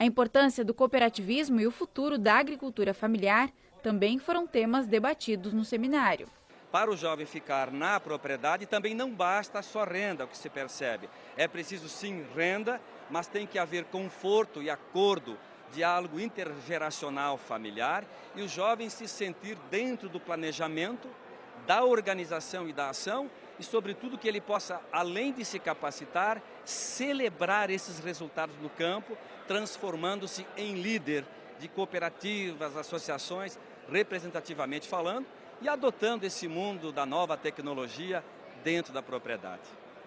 A importância do cooperativismo e o futuro da agricultura familiar também foram temas debatidos no seminário. Para o jovem ficar na propriedade também não basta só renda, o que se percebe. É preciso sim renda, mas tem que haver conforto e acordo, diálogo intergeracional familiar e o jovem se sentir dentro do planejamento, da organização e da ação e, sobretudo, que ele possa, além de se capacitar, celebrar esses resultados no campo, transformando-se em líder de cooperativas, associações, representativamente falando, e adotando esse mundo da nova tecnologia dentro da propriedade.